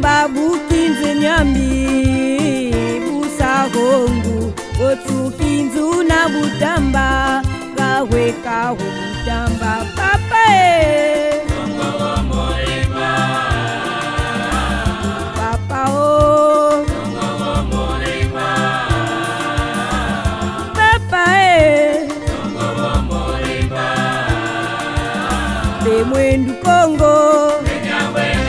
bomba bukinzi nyambi busahongu otukinzu na butamba kahwekahu butamba papa e, e! mwendu kongo enyabwe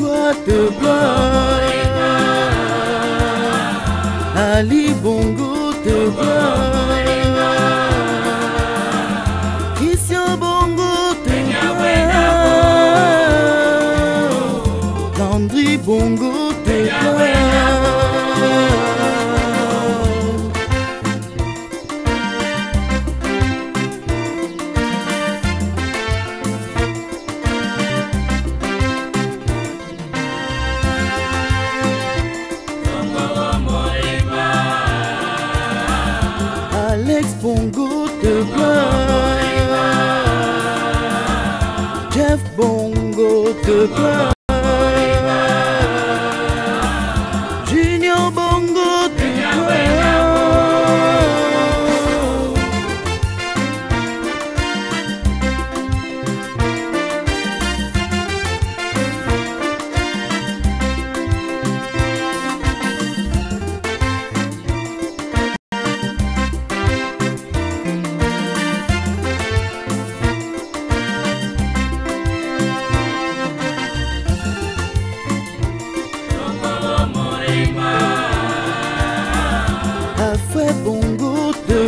What. de Alex Bongo te plaint. Jeff Bongo te plaint.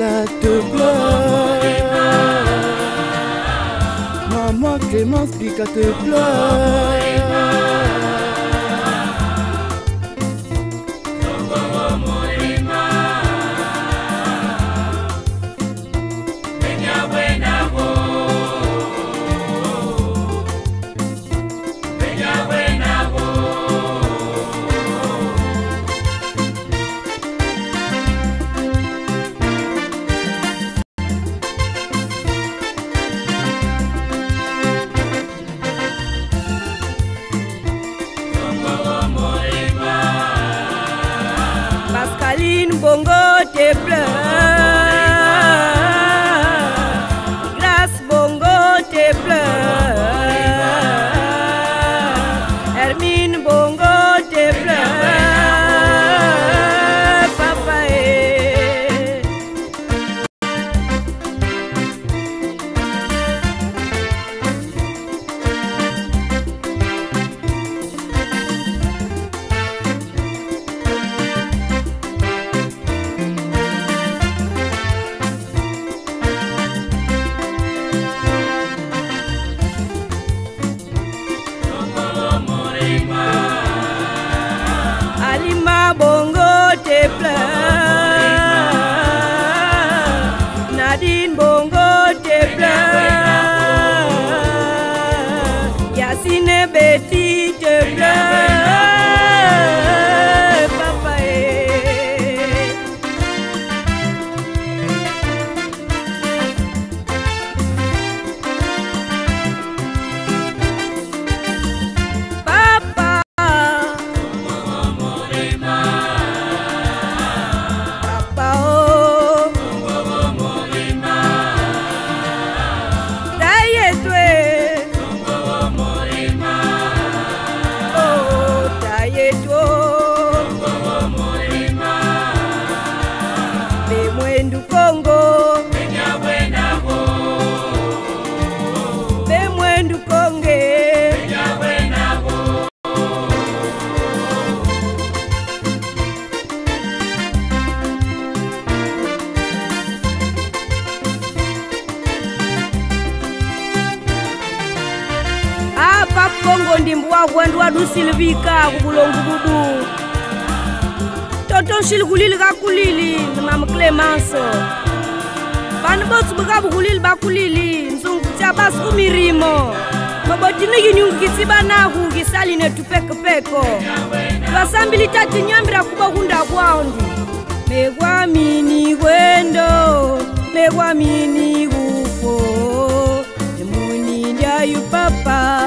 la de gloire. Maman Clémence à te gloire. play. kwenda wadusilivika kuvulongu vudu totoshili kulili kakulili nimama klemanso vanu votsu vikavukulili vakulili nzungutya basi umirimo mobotini kinyungukitsiva nahu kisaline tupekupeko vasambili tatinyambira kuva kunda kwandu mekwamini kwendo mekwamini kufo emuni ndyayupapa